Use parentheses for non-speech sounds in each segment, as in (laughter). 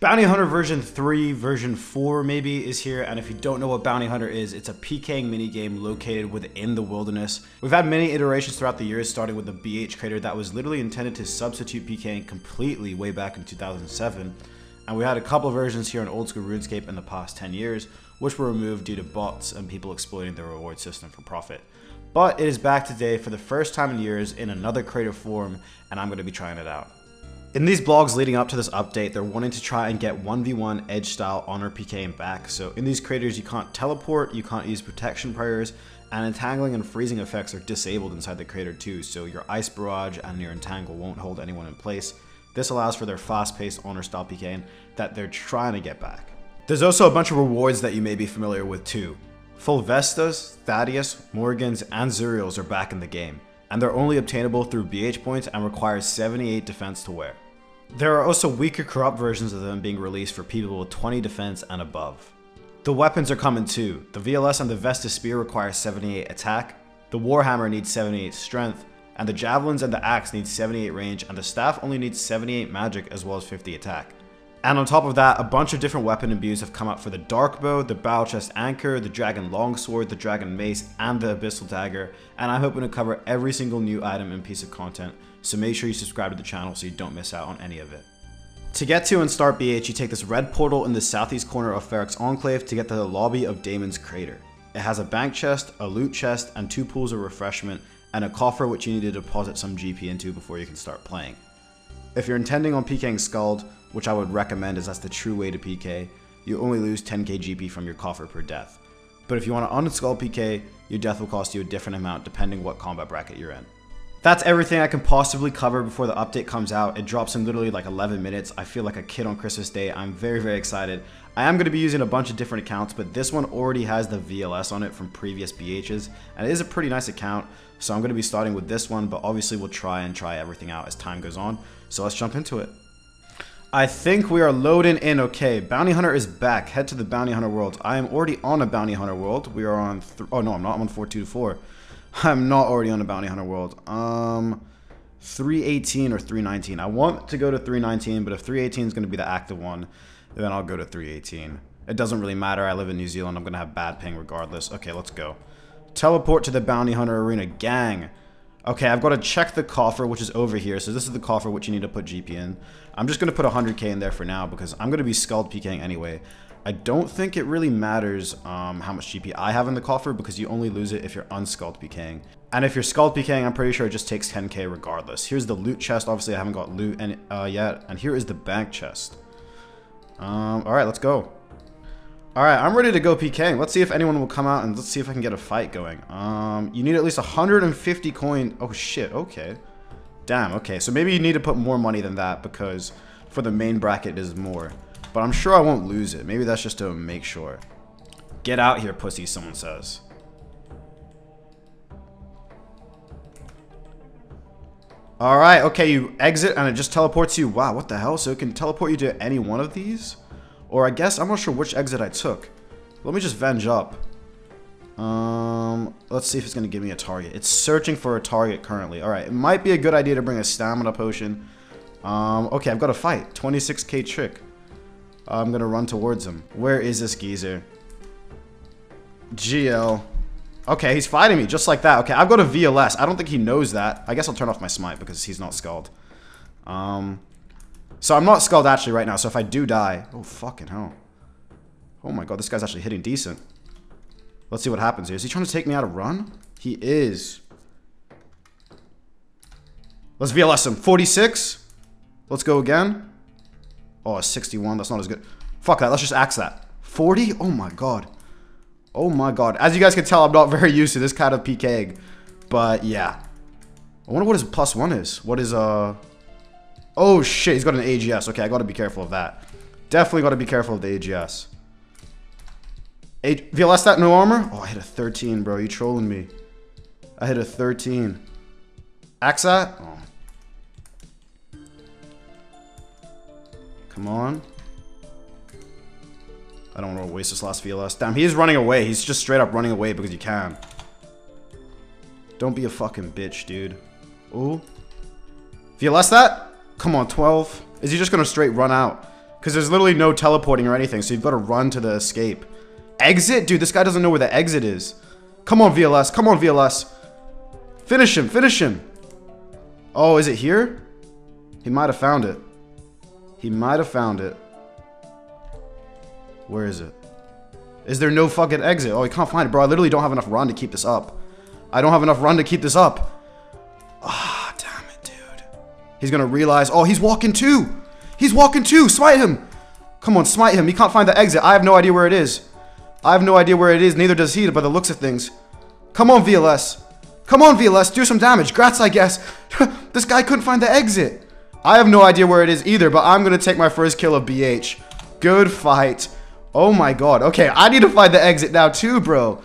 Bounty Hunter version 3, version 4 maybe is here, and if you don't know what Bounty Hunter is, it's a PKing minigame located within the wilderness. We've had many iterations throughout the years, starting with the BH crater that was literally intended to substitute PKing completely way back in 2007, and we had a couple versions here in old school RuneScape in the past 10 years, which were removed due to bots and people exploiting the reward system for profit. But it is back today for the first time in years in another creative form, and I'm going to be trying it out. In these blogs leading up to this update, they're wanting to try and get 1v1 edge style honor PKing back. So in these craters, you can't teleport, you can't use protection prayers, and entangling and freezing effects are disabled inside the crater too. So your ice barrage and your entangle won't hold anyone in place. This allows for their fast-paced honor style PKing that they're trying to get back. There's also a bunch of rewards that you may be familiar with too. Fulvestas, Statius, Morrigans, and Zuriels are back in the game and they're only obtainable through BH points and require 78 defense to wear. There are also weaker corrupt versions of them being released for people with 20 defense and above. The weapons are coming too. The VLS and the Vesta Spear require 78 attack, the Warhammer needs 78 strength, and the Javelins and the Axe need 78 range, and the Staff only needs 78 magic as well as 50 attack. And on top of that, a bunch of different weapon imbues have come out for the Dark Bow, the Barrelchest Anchor, the Dragon Longsword, the Dragon Mace, and the Abyssal Dagger, and I'm hoping to cover every single new item and piece of content, so make sure you subscribe to the channel so you don't miss out on any of it. To get to and start BH, you take this red portal in the southeast corner of Ferox Enclave to get to the lobby of Daemon's Crater. It has a bank chest, a loot chest, and two pools of refreshment, and a coffer which you need to deposit some GP into before you can start playing. If you're intending on PKing skulled, which I would recommend as that's the true way to PK, you only lose 10k GP from your coffer per death. But if you want to unskull PK, your death will cost you a different amount depending what combat bracket you're in. That's everything I can possibly cover before the update comes out. It drops in literally like 11 minutes. I feel like a kid on Christmas Day. I'm very, very excited. I am going to be using a bunch of different accounts, but this one already has the VLS on it from previous BHs, and it is a pretty nice account, so I'm going to be starting with this one, but obviously we'll try and try everything out as time goes on. So let's jump into it. I think we are loading in okay. Bounty Hunter is back. Head to the Bounty Hunter world. I am already on a Bounty Hunter world. We are on... oh, no, I'm not. I'm on 424. (laughs) I'm not already on a Bounty Hunter world. Um, 318 or 319. I want to go to 319, but if 318 is going to be the active one, then I'll go to 318. It doesn't really matter. I live in New Zealand. I'm going to have bad ping regardless. Okay, let's go. Teleport to the Bounty Hunter Arena. Gang. Okay, I've got to check the coffer, which is over here. So this is the coffer which you need to put GP in. I'm just going to put 100k in there for now because I'm going to be skulled PKing anyway. I don't think it really matters um, how much GP I have in the coffer because you only lose it if you're unskulled PKing. And if you're skulled PKing, I'm pretty sure it just takes 10k regardless. Here's the loot chest. Obviously, I haven't got loot any, uh, yet. And here is the bank chest. Um, Alright, let's go. Alright, I'm ready to go PKing. Let's see if anyone will come out and let's see if I can get a fight going. Um, you need at least 150 coin. Oh shit, okay. Damn, okay. So maybe you need to put more money than that because for the main bracket is more. But I'm sure I won't lose it. Maybe that's just to make sure. Get out here, pussy, someone says. Alright, okay, you exit and it just teleports you. Wow, what the hell? So it can teleport you to any one of these? Or I guess, I'm not sure which exit I took. Let me just venge up. Um, let's see if it's going to give me a target. It's searching for a target currently. Alright, it might be a good idea to bring a stamina potion. Um, okay, I've got a fight. 26k trick. I'm going to run towards him. Where is this geezer? GL. Okay, he's fighting me just like that. Okay, I've got a VLS. I don't think he knows that. I guess I'll turn off my smite because he's not skulled. Um, so I'm not skulled actually right now, so if I do die... Oh, fucking hell. Oh my god, this guy's actually hitting decent. Let's see what happens here. Is he trying to take me out of run? He is. Let's VLS him. 46. Let's go again. Oh, 61. That's not as good. Fuck that. Let's just axe that. 40? Oh my god. Oh my god. As you guys can tell, I'm not (laughs) very used to this kind of PK. But yeah. I wonder what his plus one is. What is, uh... Oh shit, he's got an AGS. Okay, I gotta be careful of that. Definitely gotta be careful of the AGS. A VLS that no armor? Oh, I hit a 13, bro. You trolling me. I hit a 13. Axe? Oh. Come on. I don't want to waste this last VLS. Damn, he is running away. He's just straight up running away because you can. Don't be a fucking bitch, dude. Ooh. VLS that? Come on, 12. Is he just going to straight run out? Because there's literally no teleporting or anything, so you've got to run to the escape. Exit? Dude, this guy doesn't know where the exit is. Come on, VLS. Come on, VLS. Finish him. Finish him. Oh, is it here? He might have found it. He might have found it. Where is it? Is there no fucking exit? Oh, he can't find it, bro. I literally don't have enough run to keep this up. I don't have enough run to keep this up. (sighs) Ah, He's gonna realize. Oh, he's walking too. He's walking too. Smite him. Come on, smite him. He can't find the exit. I have no idea where it is. I have no idea where it is. Neither does he, by the looks of things. Come on, VLS. Come on, VLS. Do some damage. Grats, I guess. (laughs) this guy couldn't find the exit. I have no idea where it is either, but I'm going to take my first kill of BH. Good fight. Oh my god. Okay, I need to find the exit now too, bro.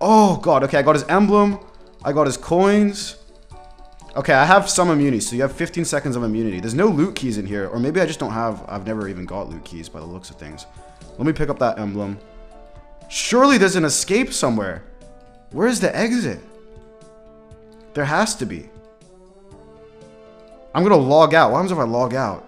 Oh god. Okay, I got his emblem. I got his coins. Okay, I have some immunity, so you have 15 seconds of immunity. There's no loot keys in here, or maybe I just don't have... I've never even got loot keys by the looks of things. Let me pick up that emblem. Surely there's an escape somewhere. Where is the exit? There has to be. I'm gonna log out. What happens if I log out?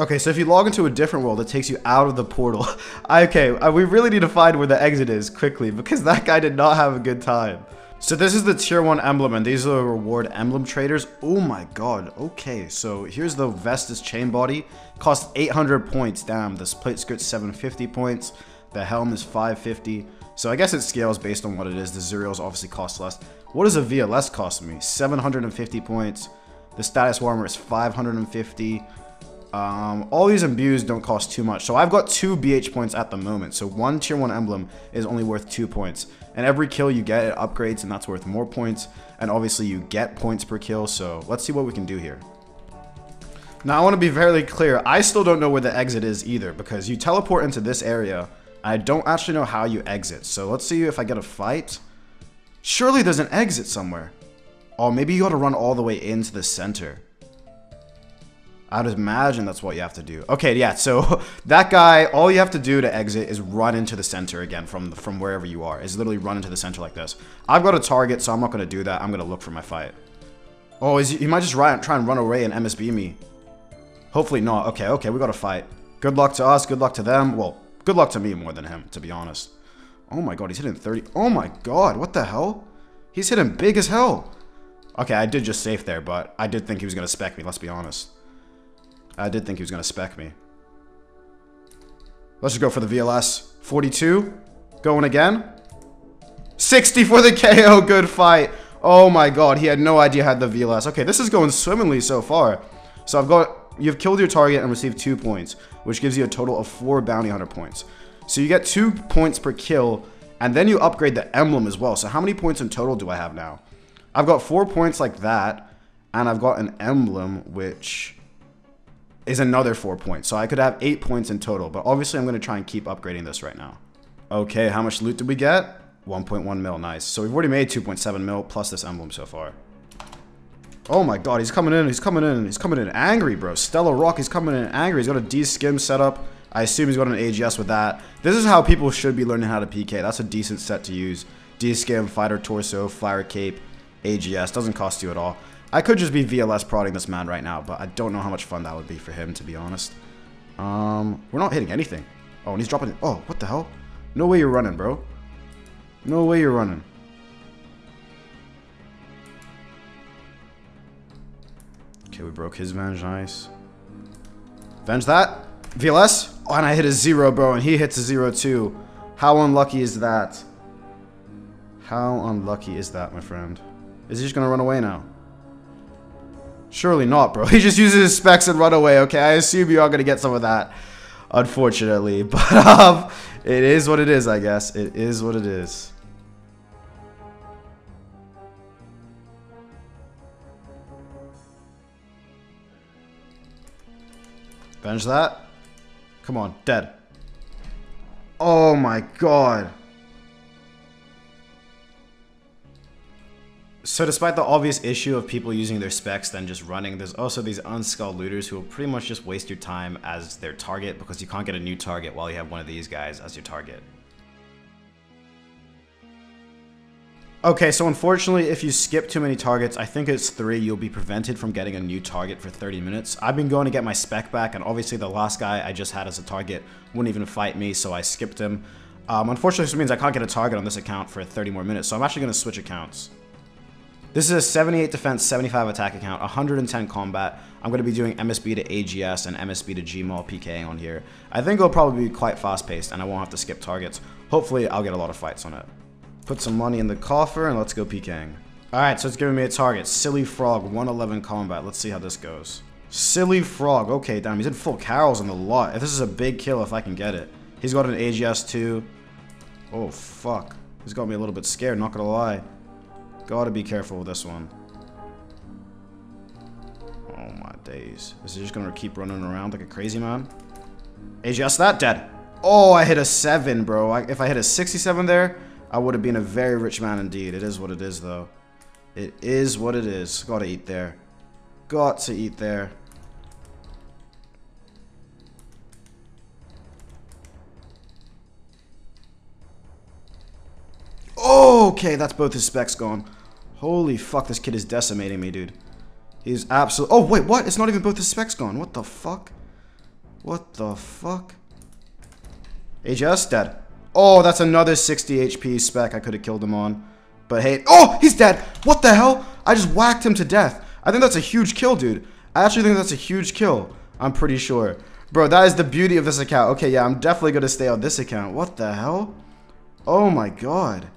Okay, so if you log into a different world, it takes you out of the portal. (laughs) okay, uh, we really need to find where the exit is quickly because that guy did not have a good time. So this is the tier 1 emblem and these are the reward emblem traders. Oh my god. Okay, so here's the Vesta's chain body. Cost 800 points. Damn, this plate skirt's 750 points. The helm is 550. So I guess it scales based on what it is. The Zuriels obviously cost less. What does a VLS cost me? 750 points. The Statius warhammer is 550. Um, all these imbues don't cost too much. So I've got two BH points at the moment. So one tier 1 emblem is only worth 2 points. And every kill you get, it upgrades and that's worth more points. And obviously you get points per kill. So let's see what we can do here. Now I want to be very clear. I still don't know where the exit is either. Because you teleport into this area. I don't actually know how you exit. So let's see if I get a fight. Surely there's an exit somewhere. Oh, maybe you got to run all the way into the center. I'd imagine that's what you have to do. Okay, yeah, so (laughs) that guy, all you have to do to exit is run into the center again from from wherever you are. Is literally run into the center like this. I've got a target, so I'm not going to do that. I'm going to look for my fight. Oh, is he, he might just run, try and run away and MSB me. Hopefully not. Okay, okay, we got to fight. Good luck to us, good luck to them. Well, good luck to me more than him, to be honest. Oh my god, he's hitting 30. Oh my god, what the hell? He's hitting big as hell. Okay, I did just safe there, but I did think he was going to spec me, let's be honest. I did think he was going to spec me. Let's just go for the VLS. 42. Going again. 60 for the (laughs) KO. Good fight. Oh my god. He had no idea I had the VLS. Okay, this is going swimmingly so far. So I've got... You've killed your target and received 2 points, which gives you a total of 4 bounty hunter points. So you get 2 points per kill, and then you upgrade the emblem as well. So how many points in total do I have now? I've got 4 points like that, and I've got an emblem, which is another four points. So I could have eight points in total, but obviously I'm going to try and keep upgrading this right now. Okay, how much loot did we get? 1.1 mil, nice. So we've already made 2.7 mil plus this emblem so far. Oh my god, he's coming in, he's coming in, he's coming in angry, bro. Stella Rock, he's coming in angry. He's got a D-scim setup. I assume he's got an AGS with that. This is how people should be learning how to PK. That's a decent set to use. D-scim, fighter torso, fire cape, AGS. Doesn't cost you at all. I could just be VLS prodding this man right now, but I don't know how much fun that would be for him, to be honest. Um, we're not hitting anything. Oh, and he's dropping... Oh, what the hell? No way you're running, bro. No way you're running. Okay, we broke his Venge. Nice. Venge that. VLS. Oh, and I hit a zero, bro, and he hits a zero too. How unlucky is that? How unlucky is that, my friend? Is he just gonna run away now? Surely not, bro. (laughs) He just uses his specs and run away, okay? I assume you are going to get some of that, unfortunately. (laughs) But um, it is what it is, I guess. It is what it is. Venge that. Come on, dead. Oh my god. So despite the obvious issue of people using their specs then just running, there's also these unskulled looters who will pretty much just waste your time as their target because you can't get a new target while you have one of these guys as your target. Okay, so unfortunately, if you skip too many targets, I think it's three, you'll be prevented from getting a new target for 30 minutes. I've been going to get my spec back, and obviously the last guy I just had as a target wouldn't even fight me, so I skipped him. Um, unfortunately, this means I can't get a target on this account for 30 more minutes, so I'm actually going to switch accounts. This is a 78 defense, 75 attack account, 110 combat. I'm going to be doing MSB to AGS and MSB to Gmaul PK on here. I think it'll probably be quite fast paced, and I won't have to skip targets. Hopefully, I'll get a lot of fights on it. Put some money in the coffer and let's go PKing. Alright, so it's giving me a target. Silly Frog, 111 combat. Let's see how this goes. Silly Frog. Okay, damn, he's in full Karil's on the lot. If this is a big kill, if I can get it. He's got an AGS too. Oh, fuck. He's got me a little bit scared, not gonna lie. Gotta be careful with this one. Oh my days. Is he just gonna keep running around like a crazy man? AGS that, dead. Oh, I hit a 7, bro. I, if I hit a 67 there, I would have been a very rich man indeed. It is what it is, though. It is what it is. Gotta eat there. Got to eat there. Okay, that's both his specs gone. Holy fuck, this kid is decimating me, dude. He's absolute. Oh, wait, what? It's not even both his specs gone. What the fuck? What the fuck? AGS dead. Oh, that's another 60 HP spec I could have killed him on. But hey, oh, he's dead. What the hell? I just whacked him to death. I think that's a huge kill, dude. I actually think that's a huge kill. I'm pretty sure. Bro, that is the beauty of this account. Okay, yeah, I'm definitely going to stay on this account. What the hell? Oh my god.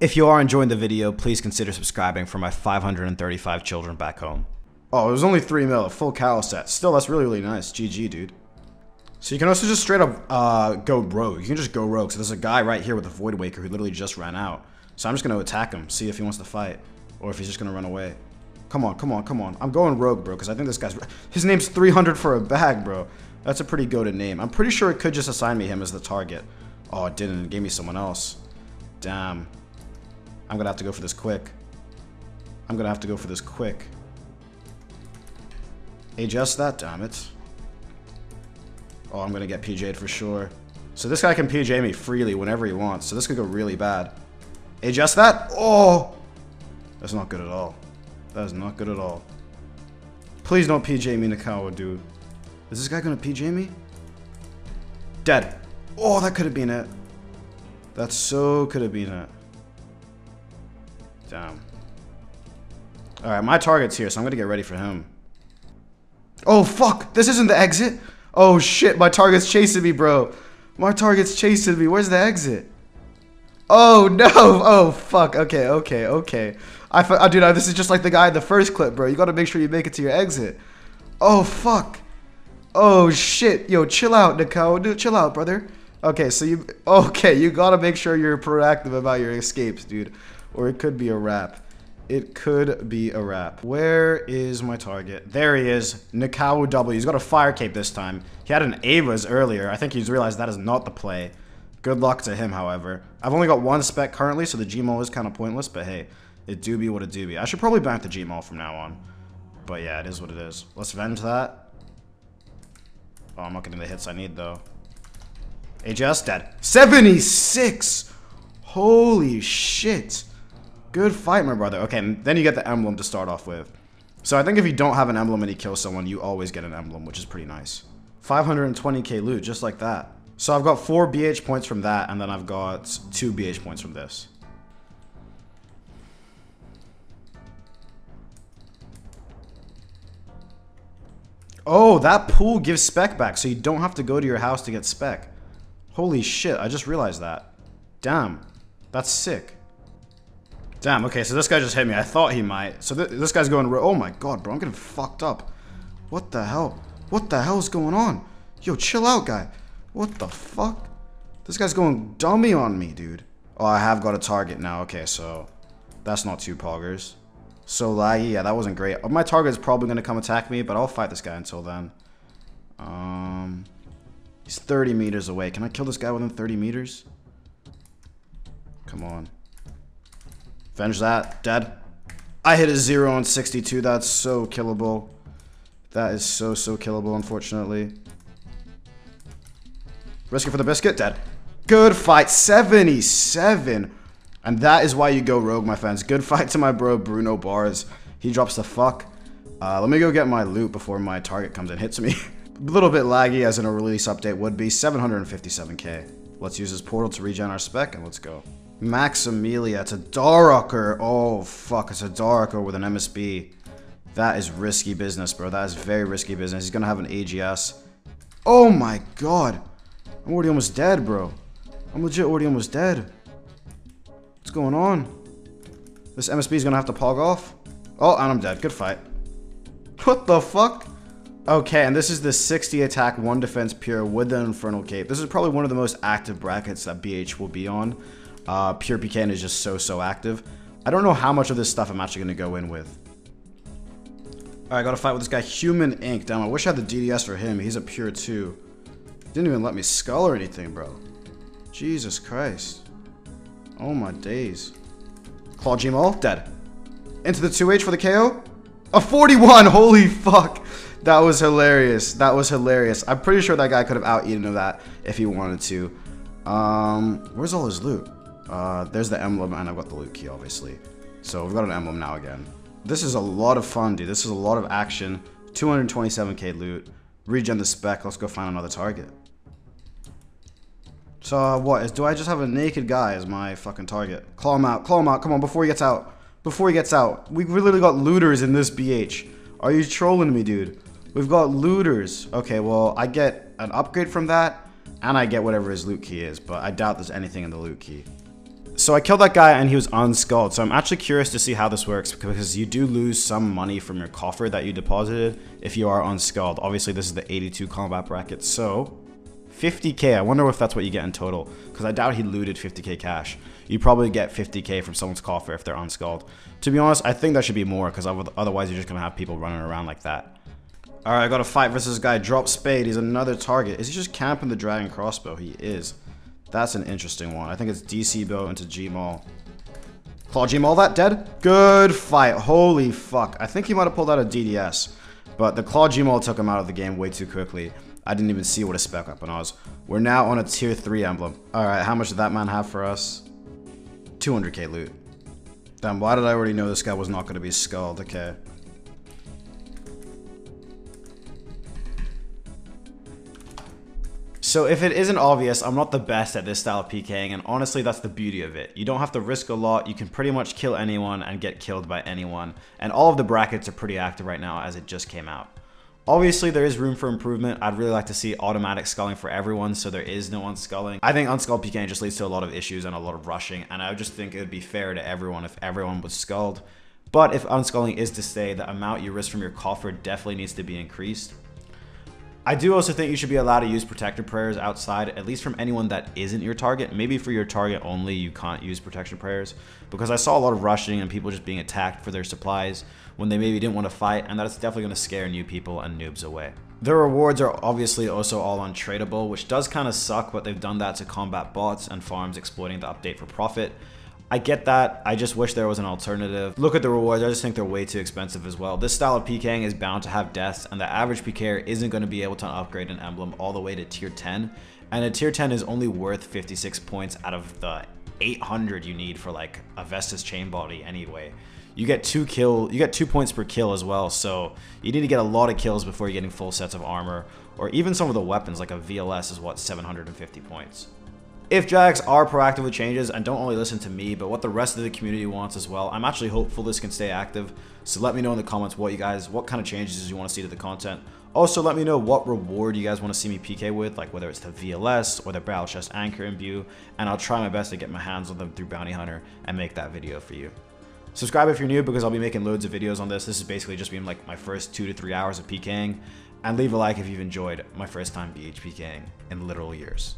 If you are enjoying the video, please consider subscribing for my 535 children back home. Oh, it was only 3 mil, a full cow set. Still, that's really, really nice. GG, dude. So you can also just straight up uh, go rogue. You can just go rogue. So there's a guy right here with a Void Waker who literally just ran out. So I'm just going to attack him, see if he wants to fight. Or if he's just going to run away. Come on, come on, come on. I'm going rogue, bro, because I think this guy's... His name's 300 for a bag, bro. That's a pretty goaded name. I'm pretty sure it could just assign me him as the target. Oh, it didn't. It gave me someone else. Damn. I'm to have to go for this quick. I'm to have to go for this quick. Adjust that, damn it. Oh, I'm gonna get PJ'd for sure. So this guy can PJ me freely whenever he wants. So this could go really bad. Adjust that? Oh! That's not good at all. That is not good at all. Please don't PJ me, Nakawa, dude. Is this guy gonna PJ me? Dead. Oh, that could have been it. That so could have been it. Um, Damn. Alright, my target's here, so I'm gonna get ready for him. Oh, fuck! This isn't the exit! Oh shit, my target's chasing me, bro. My target's chasing me. Where's the exit? Oh no! (laughs) Oh fuck. Okay, okay, okay. I, I oh, dude, this is just like the guy in the first clip, bro. You gotta make sure you make it to your exit. Oh fuck. Oh shit. Yo, chill out, Nicole. Dude, chill out, brother. Okay, so you (laughs) okay? You gotta make sure you're proactive about your escapes, dude, or it could be a wrap. It could be a wrap. Where is my target? There he is. Nikau W. He's got a fire cape this time. He had an Ava's earlier. I think he's realized that is not the play. Good luck to him, however. I've only got one spec currently, so the Gmaul is kind of pointless, but hey, it do be what it do be. I should probably bank the Gmaul from now on. But yeah, it is what it is. Let's venge that. Oh, I'm not getting the hits I need, though. AGS dead. 76! Holy shit. Good fight, my brother. Okay, then you get the emblem to start off with. So I think if you don't have an emblem and you kill someone, you always get an emblem, which is pretty nice. 520k loot, just like that. So I've got 4 BH points from that, and then I've got 2 BH points from this. Oh, that pool gives spec back, so you don't have to go to your house to get spec. Holy shit, I just realized that. Damn, that's sick. Damn, okay, so this guy just hit me. I thought he might. So th this guy's going... Oh my god, bro, I'm getting fucked up. What the hell? What the hell's going on? Yo, chill out, guy. What the fuck? This guy's going dummy on me, dude. Oh, I have got a target now. Okay, so that's not two poggers. So laggy. Yeah, that wasn't great. My target is probably going to come attack me, but I'll fight this guy until then. Um, He's 30 meters away. Can I kill this guy within 30 meters? Come on. Avenge that. Dead. I hit a 0 on 62. That's so killable. That is so, so killable, unfortunately. Risk it for the biscuit. Dead. Good fight. 77. And that is why you go rogue, my friends. Good (laughs) fight to my bro, Bruno Bars. He drops the fuck. Uh, let me go get my loot before my target comes and hits me. (laughs) a little bit laggy as in a release update would be. 757k. Let's use this portal to regen our spec and let's go. Maximilia, it's a Dharoker. Oh, fuck, it's a Dharoker with an MSB. That is risky business, bro. That is very risky business. He's gonna have an AGS. Oh my god. I'm already almost dead, bro. I'm legit already almost dead. What's going on? This MSB is gonna have to pog off. Oh, and I'm dead. Good fight. What the fuck? Okay, and this is the 60 attack, 1 defense pure with the Infernal Cape. This is probably one of the most active brackets that BH will be on. Uh, pure PKN is just so, so active. I don't know how much of this stuff I'm actually going to go in with. Alright, I gotta fight with this guy, Human Ink. Damn, I wish I had the DDS for him. He's a pure 2. Didn't even let me skull or anything, bro. Jesus Christ. Oh my days. Claw Gmaul, dead. Into the 2H for the KO? A 41! Holy fuck! That was hilarious. That was hilarious. I'm pretty sure that guy could have out-eaten of that if he wanted to. Um, where's all his loot? Uh, there's the emblem, and I've got the loot key, obviously. So we've got an emblem now again. This is a lot of fun, dude. This is a lot of action. 227k loot. Regen the spec. Let's go find another target. So uh, what is? Do I just have a naked guy as my fucking target? Claw him out. Claw him out. Come on, before he gets out. Before he gets out. We literally got looters in this BH. Are you trolling me, dude? We've got looters. Okay, well, I get an upgrade from that, and I get whatever his loot key is, but I doubt there's anything in the loot key. So I killed that guy and he was unskulled, so I'm actually curious to see how this works because you do lose some money from your coffer that you deposited if you are unskulled. Obviously, this is the 82 combat bracket, so 50k. I wonder if that's what you get in total, because I doubt he looted 50k cash. You probably get 50k from someone's coffer if they're unskulled. To be honest, I think that should be more, because otherwise you're just going to have people running around like that. Alright, I got a fight versus this guy. Drop Spade. He's another target. Is he just camping the Dragon Crossbow? He is. That's an interesting one. I think it's DC Bow into Gmaul. Claw Gmaul that dead? Good fight. Holy fuck. I think he might have pulled out a DDS. But the Claw Gmaul took him out of the game way too quickly. I didn't even see what a spec weapon was. We're now on a tier 3 emblem. Alright, how much did that man have for us? 200k loot. Damn, why did I already know this guy was not going to be skulled? Okay. So if it isn't obvious, I'm not the best at this style of PKing, and honestly, that's the beauty of it. You don't have to risk a lot, you can pretty much kill anyone and get killed by anyone, and all of the brackets are pretty active right now as it just came out. Obviously, there is room for improvement. I'd really like to see automatic skulling for everyone, so there is no unskulling. I think unskulled PKing just leads to a lot of issues and a lot of rushing, and I just think it would be fair to everyone if everyone was skulled. But if unskulling is to stay, the amount you risk from your coffer definitely needs to be increased. I do also think you should be allowed to use protector prayers outside, at least from anyone that isn't your target. Maybe for your target only, you can't use protection prayers, because I saw a lot of rushing and people just being attacked for their supplies when they maybe didn't want to fight, and that's definitely going to scare new people and noobs away. The rewards are obviously also all untradeable, which does kind of suck, but they've done that to combat bots and farms exploiting the update for profit. I get that. I just wish there was an alternative. Look at the rewards. I just think they're way too expensive as well. This style of PKing is bound to have deaths, and the average PKer isn't going to be able to upgrade an emblem all the way to tier 10. And a tier 10 is only worth 56 points out of the 800 you need for like a Vesta's chain body anyway. You get two kill, you get two points per kill as well, so you need to get a lot of kills before you're getting full sets of armor, or even some of the weapons like a VLS is what 750 points. If Jagex are proactive with changes and don't only listen to me, but what the rest of the community wants as well, I'm actually hopeful this can stay active. So let me know in the comments what you guys, what kind of changes you want to see to the content. Also, let me know what reward you guys want to see me PK with, like whether it's the VLS or the Barrelchest Anchor Imbue, and I'll try my best to get my hands on them through Bounty Hunter and make that video for you. Subscribe if you're new because I'll be making loads of videos on this. This is basically just being like my first two to three hours of PKing. And leave a like if you've enjoyed my first time BH PKing in literal years.